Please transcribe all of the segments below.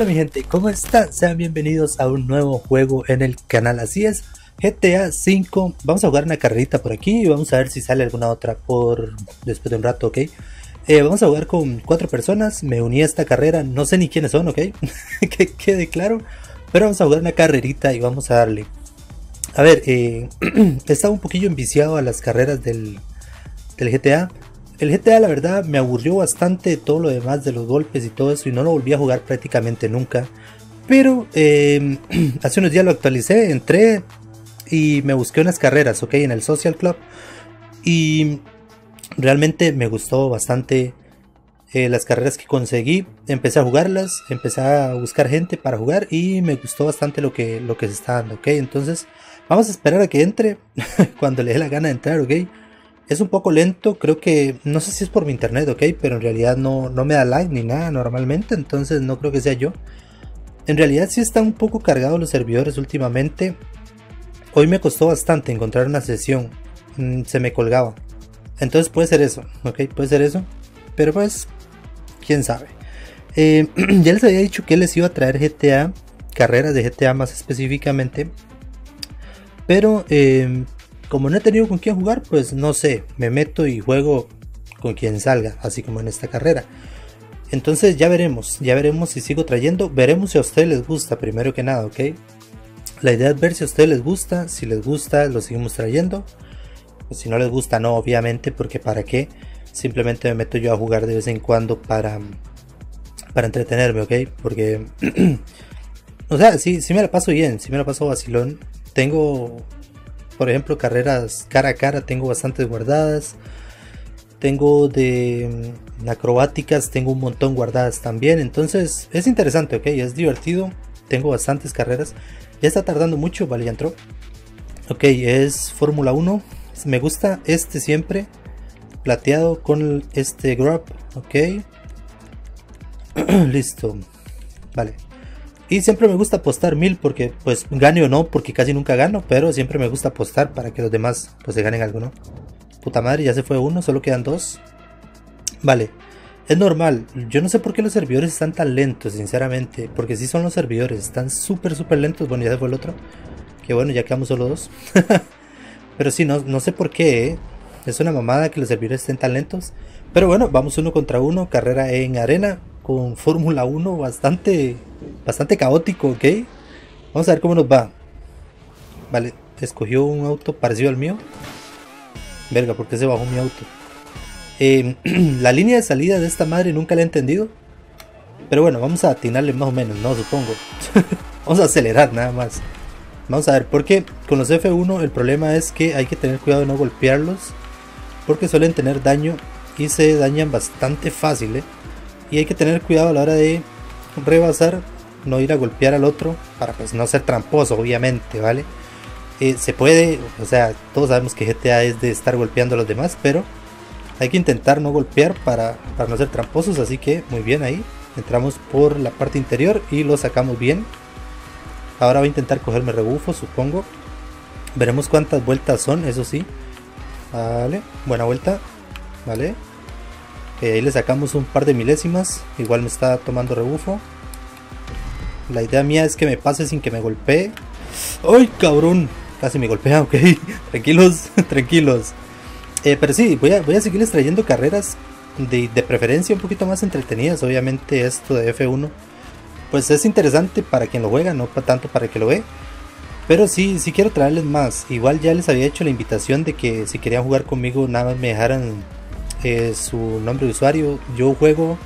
Hola mi gente, ¿cómo están? Sean bienvenidos a un nuevo juego en el canal, así es, GTA 5, vamos a jugar una carrerita por aquí y vamos a ver si sale alguna otra por después de un rato, ¿ok? Eh, vamos a jugar con cuatro personas, me uní a esta carrera, no sé ni quiénes son, ¿ok? que quede claro, pero vamos a jugar una carrerita y vamos a darle. A ver, eh, he estado un poquillo enviciado a las carreras del, del GTA, el GTA la verdad me aburrió bastante todo lo demás de los golpes y todo eso y no lo volví a jugar prácticamente nunca. Pero em, hace unos días lo actualicé, entré y me busqué unas carreras, ok, en el Social Club. Y realmente me gustó bastante eh, las carreras que conseguí. Empecé a jugarlas, empecé a buscar gente para jugar y me gustó bastante lo que, lo que se está dando, ok. Entonces vamos a esperar a que entre cuando le dé la gana de entrar, ok. Es un poco lento, creo que, no sé si es por mi internet, ok, pero en realidad no, no me da like ni nada normalmente, entonces no creo que sea yo. En realidad sí están un poco cargados los servidores últimamente. Hoy me costó bastante encontrar una sesión, mm, se me colgaba. Entonces puede ser eso, ok, puede ser eso. Pero pues, quién sabe. Eh, ya les había dicho que les iba a traer GTA, carreras de GTA más específicamente. Pero eh, como no he tenido con quién jugar, pues no sé, me meto y juego con quien salga, así como en esta carrera. Entonces ya veremos, ya veremos si sigo trayendo, veremos si a ustedes les gusta primero que nada, ¿ok? La idea es ver si a ustedes les gusta, si les gusta lo seguimos trayendo, si no les gusta no, obviamente, porque para qué, simplemente me meto yo a jugar de vez en cuando para, para entretenerme, ¿ok? Porque, o sea, sí, sí me la paso bien, sí me la paso vacilón, tengo por ejemplo, carreras cara a cara tengo bastantes guardadas. Tengo de mm, acrobáticas, tengo un montón guardadas también. Entonces es interesante, ok, es divertido. Tengo bastantes carreras. Ya está tardando mucho, vale, ya entró. Ok, es Fórmula 1. Me gusta este siempre. Plateado con este grab. Ok. Listo. Vale. Y siempre me gusta apostar mil porque pues gane o no, porque casi nunca gano, pero siempre me gusta apostar para que los demás pues se ganen algo, ¿no? Puta madre, ya se fue uno, solo quedan dos. Vale, es normal. Yo no sé por qué los servidores están tan lentos, sinceramente. Porque si son los servidores, están súper, súper lentos. Bueno, ya se fue el otro. Que bueno, ya quedamos solo dos. pero sí, no, no sé por qué. ¿eh? Es una mamada que los servidores estén tan lentos. Pero bueno, vamos uno contra uno. Carrera en arena con Fórmula 1 bastante, bastante caótico, ¿ok? Vamos a ver cómo nos va. Vale, escogió un auto parecido al mío. Verga, ¿por qué se bajó mi auto? Em, la línea de salida de esta madre nunca la he entendido. Pero bueno, vamos a atinarle más o menos, ¿no? Supongo. vamos a acelerar nada más. Vamos a ver, porque con los F1 el problema es que hay que tener cuidado de no golpearlos. Porque suelen tener daño y se dañan bastante fácil, ¿eh? Y hay que tener cuidado a la hora de rebasar, no ir a golpear al otro para pues no ser tramposo, obviamente, ¿vale? Eh, se puede, o sea, todos sabemos que GTA es de estar golpeando a los demás, pero hay que intentar no golpear para, para no ser tramposos, así que muy bien ahí. Entramos por la parte interior y lo sacamos bien. Ahora voy a intentar cogerme rebufo, supongo. Veremos cuántas vueltas son, eso sí. Vale, buena vuelta. Vale, ahí le sacamos un par de milésimas. Igual me está tomando rebufo. La idea mía es que me pase sin que me golpee. ¡Ay, cabrón! Casi me golpea, ok. tranquilos, tranquilos. Eh, pero sí, voy a, voy a seguirles trayendo carreras de, de, preferencia un poquito más entretenidas. Obviamente esto de F1. Pues es interesante para quien lo juega, no tanto para el que lo ve. Pero sí, sí quiero traerles más. Igual ya les había hecho la invitación de que si querían jugar conmigo nada más me dejaran eh, su nombre de usuario. Yo juego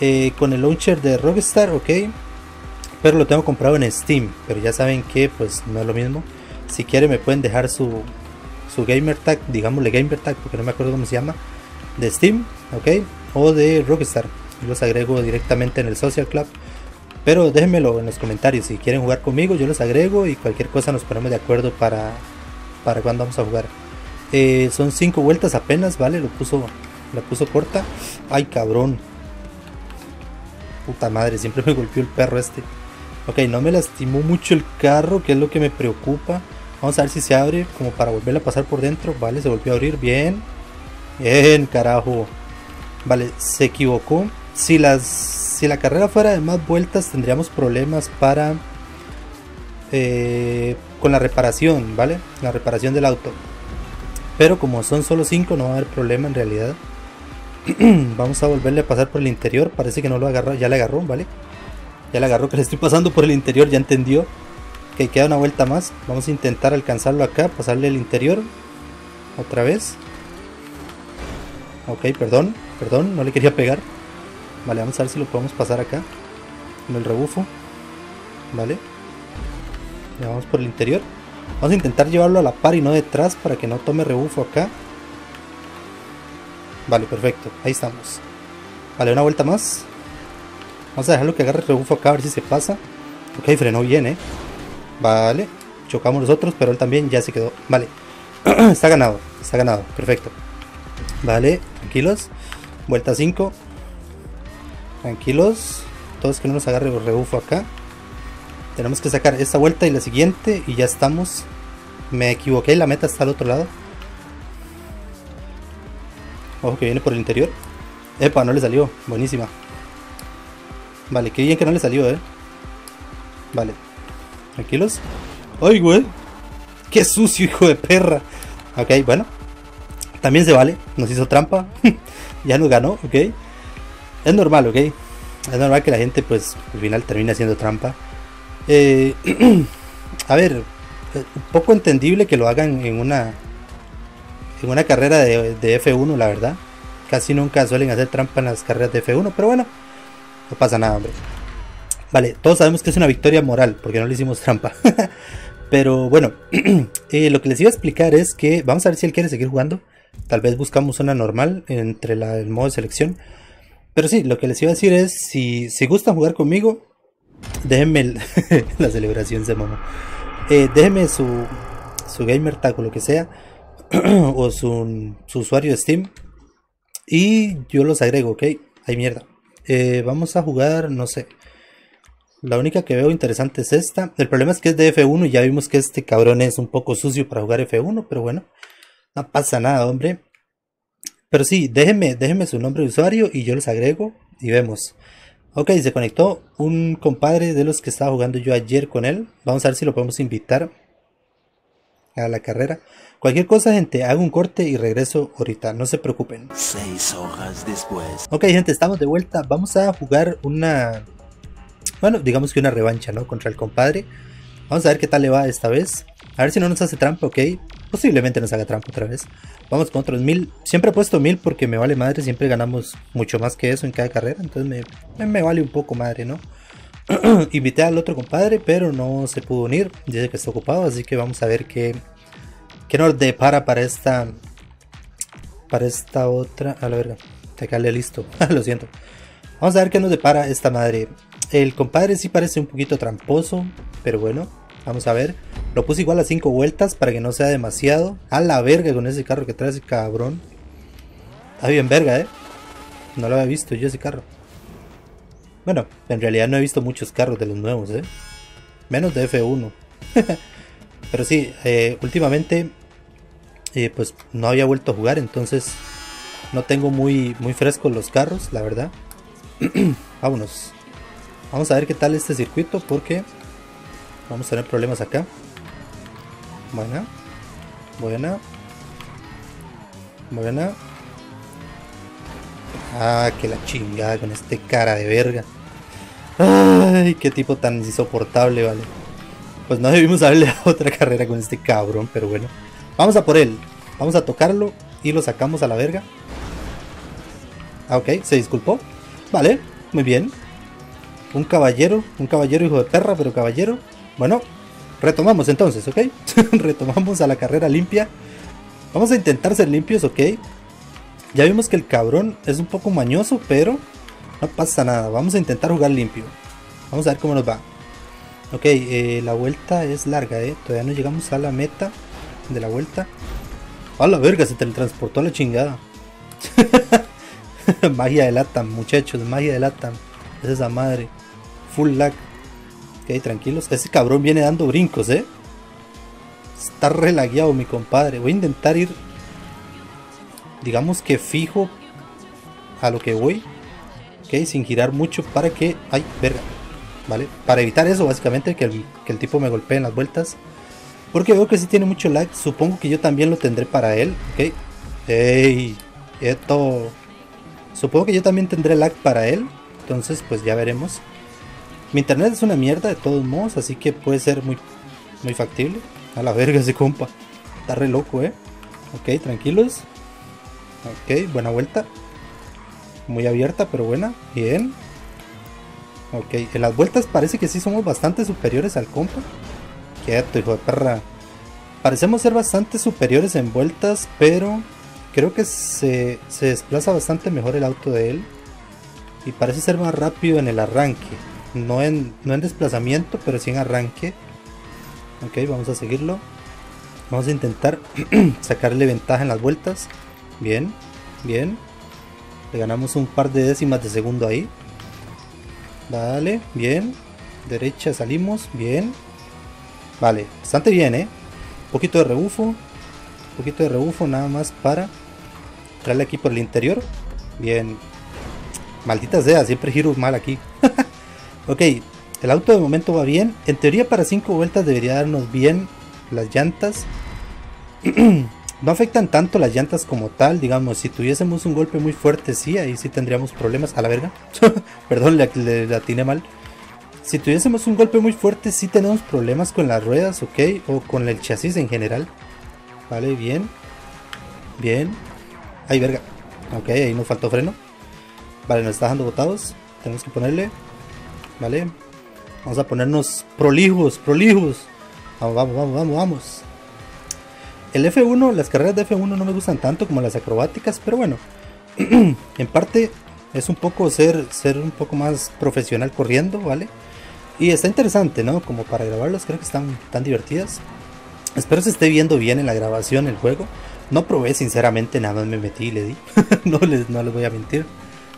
eh, con el launcher de Rockstar, ok. Pero lo tengo comprado en Steam. Pero ya saben que pues no es lo mismo. Si quieren me pueden dejar su, su gamer tag, digámosle gamer tag porque no me acuerdo cómo se llama. De Steam, ok. O de Rockstar. los agrego directamente en el Social Club. Pero déjenmelo en los comentarios. Si quieren jugar conmigo, yo los agrego y cualquier cosa nos ponemos de acuerdo para, para cuando vamos a jugar. Eh, son cinco vueltas apenas, ¿vale? Lo puso, la puso corta. Ay, cabrón. Puta madre, siempre me golpeó el perro este. Ok, no me lastimó mucho el carro, que es lo que me preocupa. Vamos a ver si se abre, como para volver a pasar por dentro. Vale, se volvió a abrir. Bien. Bien, carajo. Vale, se equivocó. Si las si la carrera fuera de más vueltas tendríamos problemas para eh, con la reparación, ¿vale? La reparación del auto. Pero como son solo 5 no va a haber problema en realidad. Vamos a volverle a pasar por el interior. Parece que no lo agarró, ya le agarró, ¿vale? Ya le agarró que le estoy pasando por el interior, ya entendió. Que queda una vuelta más. Vamos a intentar alcanzarlo acá, pasarle el interior. Otra vez. Ok, perdón, perdón, no le quería pegar. Vale, vamos a ver si lo podemos pasar acá. Con el rebufo. Vale. Ya vamos por el interior. Vamos a intentar llevarlo a la par y no detrás para que no tome rebufo acá. Vale, perfecto. Ahí estamos. Vale, una vuelta más. Vamos a dejarlo que agarre rebufo acá a ver si se pasa. Ok, frenó bien, eh. Vale. Chocamos nosotros, pero él también ya se quedó. Vale. está ganado. Está ganado. Perfecto. Vale, tranquilos. Vuelta 5. Tranquilos. Todos que no nos agarre el rebufo acá. Tenemos que sacar esta vuelta y la siguiente y ya estamos. Me equivoqué, la meta está al otro lado. Ojo que viene por el interior. Epa, no le salió. Buenísima. Vale, qué bien que no le salió, eh. Vale. Tranquilos. ¡Ay, güey! ¡Qué sucio, hijo de perra! Ok, bueno. También se vale. Nos hizo trampa. ya nos ganó, ok. Es normal, ok. Es normal que la gente, pues, al final termine haciendo trampa. Eh, a ver, un poco entendible que lo hagan en una en una carrera de, F1, la verdad. Casi nunca suelen hacer trampa en las carreras de F1, pero bueno, no pasa nada, hombre. Vale, todos sabemos que es una victoria moral, porque no le hicimos trampa. pero bueno, eh, lo que les iba a explicar es que vamos a ver si él quiere seguir jugando. Tal vez buscamos una normal entre la, el modo de selección. Pero sí, lo que les iba a decir es, si, si gustan jugar conmigo, déjenme la celebración se mono. Eh, déjenme su, su gamer tag o lo que sea, o su, su, usuario de Steam, y yo los agrego, ok. Hay mierda. Eh, vamos a jugar, no sé. La única que veo interesante es esta. El problema es que es de F1 y ya vimos que este cabrón es un poco sucio para jugar F1, pero bueno, no pasa nada, hombre. Pero sí, déjenme, déjenme su nombre de usuario y yo los agrego y vemos. Ok, se conectó un compadre de los que estaba jugando yo ayer con él. Vamos a ver si lo podemos invitar a la carrera. Cualquier cosa, gente, hago un corte y regreso ahorita, no se preocupen. Seis horas después. Ok, gente, estamos de vuelta. Vamos a jugar una. Bueno, digamos que una revancha, ¿no? Contra el compadre. Vamos a ver qué tal le va esta vez. A ver si no nos hace trampa, ok. Posiblemente nos haga trampa otra vez. Vamos con otros mil. Siempre he puesto mil porque me vale madre. Siempre ganamos mucho más que eso en cada carrera. Entonces me, me vale un poco madre, ¿no? Invité al otro compadre, pero no se pudo unir. Dice que está ocupado. Así que vamos a ver qué, qué nos depara para esta. Para esta otra. A la verga. Te listo. Lo siento. Vamos a ver qué nos depara esta madre. El compadre sí parece un poquito tramposo. Pero bueno. Vamos a ver. Lo puse igual a 5 vueltas para que no sea demasiado. A la verga con ese carro que trae ese cabrón. Está bien verga, eh. No lo había visto yo ese carro. Bueno, en realidad no he visto muchos carros de los nuevos, eh. Menos de F1. Pero sí, eh, últimamente eh, pues no había vuelto a jugar, entonces no tengo muy, muy frescos los carros, la verdad. Vámonos. Vamos a ver qué tal este circuito porque Vamos a tener problemas acá. Buena. Buena. Buena. Ah, que la chingada con este cara de verga. Ay, qué tipo tan insoportable, vale. Pues no debimos darle a otra carrera con este cabrón, pero bueno. Vamos a por él. Vamos a tocarlo y lo sacamos a la verga. Ah, ok, se disculpó. Vale, muy bien. Un caballero, un caballero hijo de perra, pero caballero. Bueno, retomamos entonces, ¿ok? retomamos a la carrera limpia. Vamos a intentar ser limpios, ¿ok? Ya vimos que el cabrón es un poco mañoso, pero no pasa nada. Vamos a intentar jugar limpio. Vamos a ver cómo nos va. Ok, eh, la vuelta es larga, ¿eh? Todavía no llegamos a la meta de la vuelta. A la verga, se teletransportó a la chingada. magia de Latam, muchachos, magia de Latam. Es esa madre. Full lag. Ok, tranquilos. Ese cabrón viene dando brincos, ¿eh? Está relagueado mi compadre. Voy a intentar ir, digamos que fijo a lo que voy. Ok, sin girar mucho para que... ¡Ay, verga! ¿Vale? Para evitar eso, básicamente, que el, que el tipo me golpee en las vueltas. Porque veo que si tiene mucho lag. Supongo que yo también lo tendré para él. Ok. ¡Ey! Esto... Supongo que yo también tendré lag para él. Entonces, pues ya veremos. Mi internet es una mierda de todos modos, así que puede ser muy, muy factible. A la verga ese compa. Está re loco, eh. Ok, tranquilos. Ok, buena vuelta. Muy abierta, pero buena. Bien. Ok, en las vueltas parece que sí somos bastante superiores al compa. Quieto, hijo de perra. Parecemos ser bastante superiores en vueltas, pero creo que se, se desplaza bastante mejor el auto de él. Y parece ser más rápido en el arranque. No en, no en desplazamiento, pero sí en arranque. Ok, vamos a seguirlo. Vamos a intentar sacarle ventaja en las vueltas. Bien, bien. Le ganamos un par de décimas de segundo ahí. Vale, bien. Derecha salimos, bien. Vale, bastante bien, ¿eh? Un poquito de rebufo. Un poquito de rebufo nada más para traerle aquí por el interior. Bien. Maldita sea, siempre giro mal aquí. ok, el auto de momento va bien. En teoría para 5 vueltas debería darnos bien las llantas. no afectan tanto las llantas como tal. Digamos, si tuviésemos un golpe muy fuerte, sí, ahí sí tendríamos problemas. A la verga. Perdón, le, le, mal. Si tuviésemos un golpe muy fuerte, sí tenemos problemas con las ruedas, ok. O con el chasis en general. Vale, bien. Bien. Ay, verga. Ok, ahí nos faltó freno. Vale, nos está dejando botados. Tenemos que ponerle. Vale. Vamos a ponernos prolijos, prolijos. Vamos, vamos, vamos, vamos, vamos. El F1, las carreras de F1 no me gustan tanto como las acrobáticas, pero bueno. en parte es un poco ser, ser un poco más profesional corriendo, ¿vale? Y está interesante, ¿no? Como para grabarlos, creo que están tan divertidas. Espero se esté viendo bien en la grabación el juego. No probé, sinceramente, nada más me metí y le di. no, les, no les voy a mentir.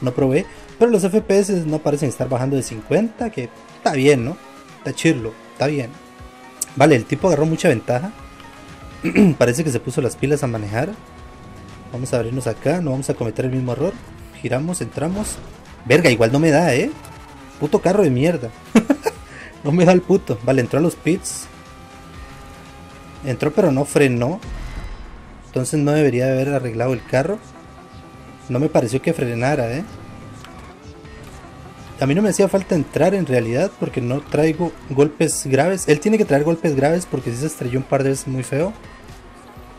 No probé. Pero los FPS no parecen estar bajando de 50, que está bien, ¿no? Está chirlo, está bien. Vale, el tipo agarró mucha ventaja. Parece que se puso las pilas a manejar. Vamos a abrirnos acá, no vamos a cometer el mismo error. Giramos, entramos. Verga, igual no me da, ¿eh? Puto carro de mierda. no me da el puto. Vale, entró a los pits. Entró pero no frenó. Entonces no debería haber arreglado el carro. No me pareció que frenara, ¿eh? A mí no me hacía falta entrar en realidad porque no traigo golpes graves. Él tiene que traer golpes graves porque si se estrelló un par de veces muy feo.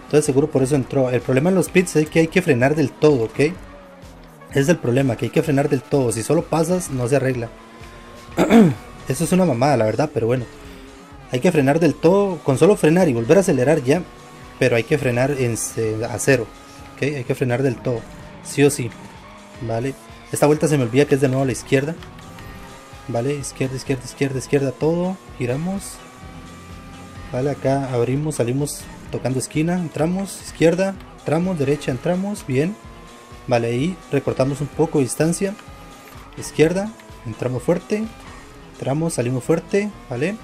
Entonces seguro por eso entró. El problema en los pits es que hay que frenar del todo, ¿ok? Ese es el problema, que hay que frenar del todo. Si solo pasas, no se arregla. eso es una mamada, la verdad, pero bueno. Hay que frenar del todo. Con solo frenar y volver a acelerar ya. Pero hay que frenar en, a cero. ¿ok? Hay que frenar del todo. Sí o sí. Vale. Esta vuelta se me olvida que es de nuevo a la izquierda. Vale, izquierda, izquierda, izquierda, izquierda, todo. Giramos. Vale, acá abrimos, salimos tocando esquina, entramos, izquierda, entramos, derecha, entramos, bien. Vale, ahí recortamos un poco de distancia. Izquierda, entramos fuerte, entramos, salimos fuerte, vale.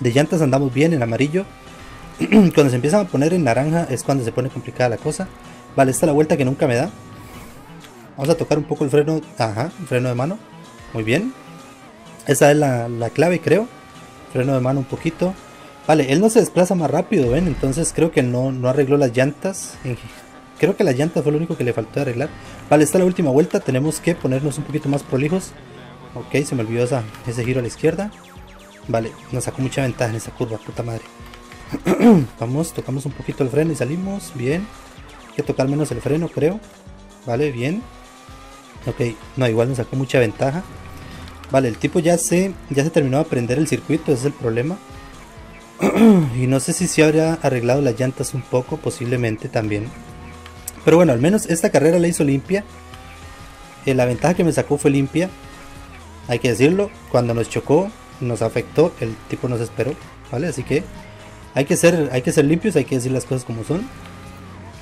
De llantas andamos bien en amarillo. cuando se empiezan a poner en naranja es cuando se pone complicada la cosa. Vale, esta es la vuelta que nunca me da. Vamos a tocar un poco el freno, ajá, freno de mano. Muy bien. Esa es la, clave, creo. Freno de mano un poquito. Vale, él no se desplaza más rápido, ¿ven? Entonces creo que no, no arregló las llantas. Creo que las llantas fue lo único que le faltó arreglar. Vale, esta es la última vuelta. Tenemos que ponernos un poquito más prolijos. Ok, se me olvidó ese giro a la izquierda. Vale, nos sacó mucha ventaja en esa curva, puta madre. Vamos, tocamos un poquito el freno y salimos. Bien. Hay que tocar menos el freno, creo. Vale, bien. Ok, no, igual nos sacó mucha ventaja. Vale, el tipo ya se, ya se terminó de aprender el circuito, ese es el problema. y no sé si se habría arreglado las llantas un poco, posiblemente también. Pero bueno, al menos esta carrera la hizo limpia. Eh, la ventaja que me sacó fue limpia. Hay que decirlo, cuando nos chocó, nos afectó, el tipo nos esperó, ¿vale? Así que hay que ser, hay que ser limpios, hay que decir las cosas como son.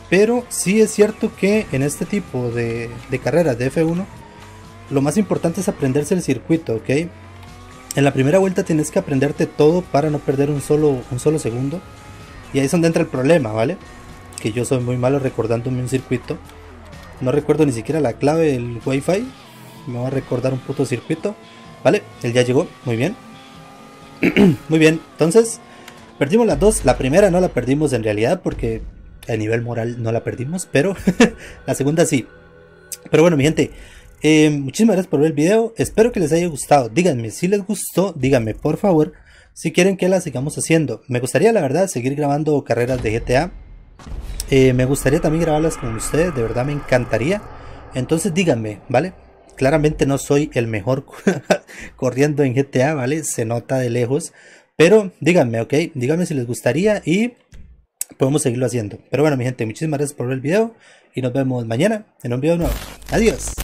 Pero sí es cierto que en este tipo de, carreras de F1, lo más importante es aprenderse el circuito, ¿ok? En la primera vuelta tienes que aprenderte todo para no perder un solo, un solo segundo. Y ahí es donde entra el problema, ¿vale? Que yo soy muy malo recordándome un circuito. No recuerdo ni siquiera la clave del wifi. Me voy a recordar un puto circuito. Vale, él ya llegó. Muy bien. Muy bien. Entonces, perdimos las dos. La primera no la perdimos en realidad porque a nivel moral no la perdimos. Pero la segunda sí. Pero bueno, mi gente. Eh, muchísimas gracias por ver el video. Espero que les haya gustado. Díganme si les gustó. Díganme por favor si quieren que la sigamos haciendo. Me gustaría la verdad seguir grabando carreras de GTA. Eh, me gustaría también grabarlas con ustedes. De verdad me encantaría. Entonces díganme, ¿vale? Claramente no soy el mejor corriendo en GTA, ¿vale? Se nota de lejos. Pero díganme, ¿ok? Díganme si les gustaría y podemos seguirlo haciendo. Pero bueno, mi gente, muchísimas gracias por ver el video y nos vemos mañana en un video nuevo. Adiós.